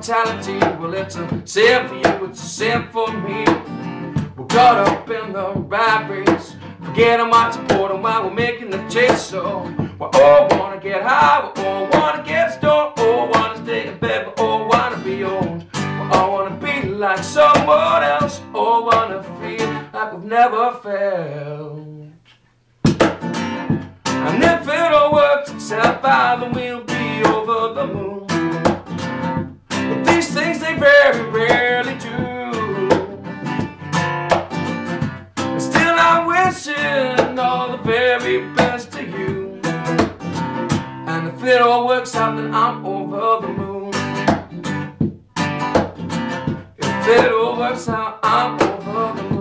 mentality. Well, it's a sin for you, it's a sin for me. We're caught up in the rat race. Forgetting what's important while we're making the chase. So we all wanna get high, we all wanna get stoned, all wanna stay in bed, we all wanna be old. We all wanna be like someone else, all wanna feel like we've never felt. And if it all works itself out, then we'll rarely do. Still I'm wishing all the very best to you. And if it all works out, then I'm over the moon. If it all works out, I'm over the moon.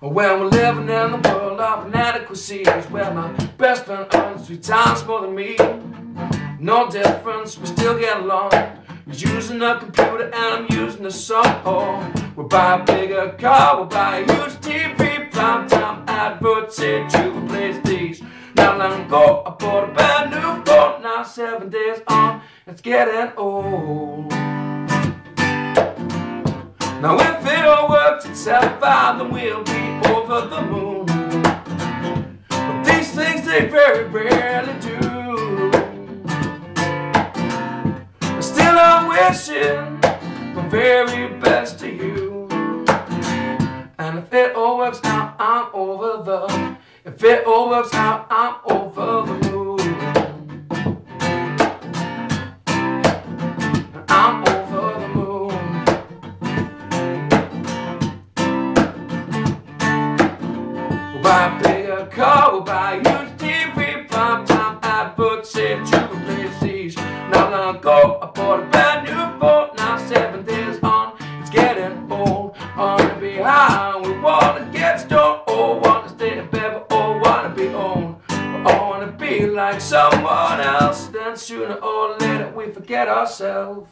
When we're living in the world of inadequacies Where my best friend earns three times more than me No difference, we still get along He's using a computer and I'm using a song We'll buy a bigger car, we'll buy a huge TV Prime time adverts to replace these Now let them go, I bought a brand new phone Now seven days on, it's getting old now if it all works itself out, then we'll be over the moon. But these things they very rarely do. Wishing the very best to you. And if it all works out, I'm over the. If it all works out, I'm over the moon. I'm over the moon. We'll buy a buy a huge TV, prime time adverts it to replace these. Not long ago, I bought high, we wanna get stoned, oh, wanna stay in bed, oh, wanna be. We all wanna be like someone else, then sooner or later we forget ourselves.